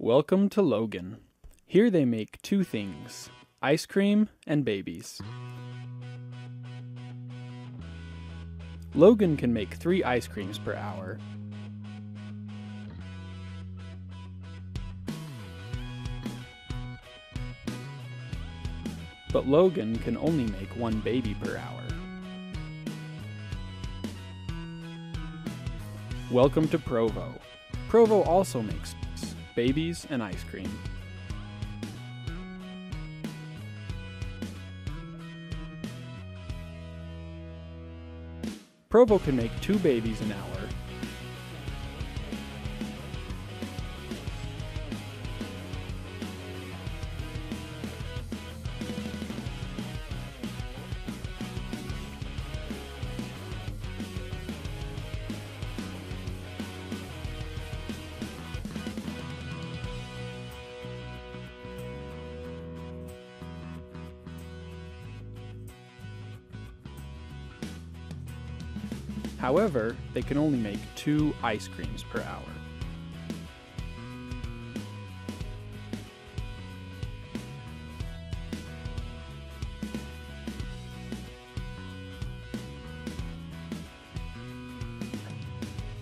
Welcome to Logan. Here they make two things ice cream and babies. Logan can make three ice creams per hour. But Logan can only make one baby per hour. Welcome to Provo. Provo also makes babies and ice cream. Provo can make two babies an hour. However, they can only make two ice creams per hour.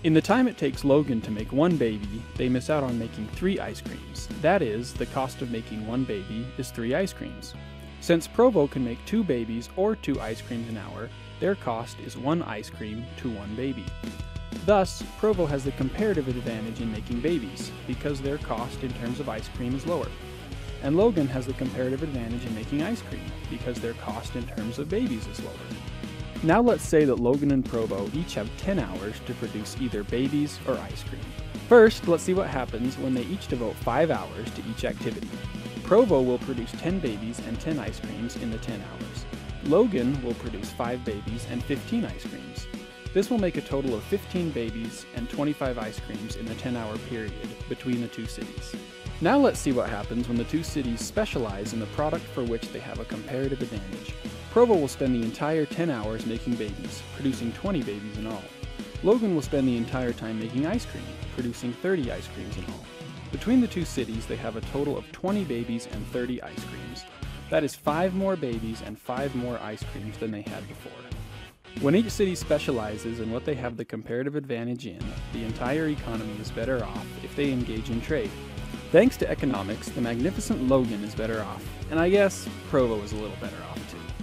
In the time it takes Logan to make one baby, they miss out on making three ice creams. That is, the cost of making one baby is three ice creams. Since Provo can make two babies or two ice creams an hour, their cost is one ice cream to one baby. Thus, Provo has the comparative advantage in making babies, because their cost in terms of ice cream is lower. And Logan has the comparative advantage in making ice cream, because their cost in terms of babies is lower. Now let's say that Logan and Provo each have 10 hours to produce either babies or ice cream. First, let's see what happens when they each devote 5 hours to each activity. Provo will produce 10 babies and 10 ice creams in the 10 hours. Logan will produce 5 babies and 15 ice creams. This will make a total of 15 babies and 25 ice creams in the 10 hour period between the two cities. Now let's see what happens when the two cities specialize in the product for which they have a comparative advantage. Provo will spend the entire 10 hours making babies, producing 20 babies in all. Logan will spend the entire time making ice cream, producing 30 ice creams in all. Between the two cities, they have a total of 20 babies and 30 ice creams. That is 5 more babies and 5 more ice creams than they had before. When each city specializes in what they have the comparative advantage in, the entire economy is better off if they engage in trade. Thanks to economics, the magnificent Logan is better off, and I guess Provo is a little better off too.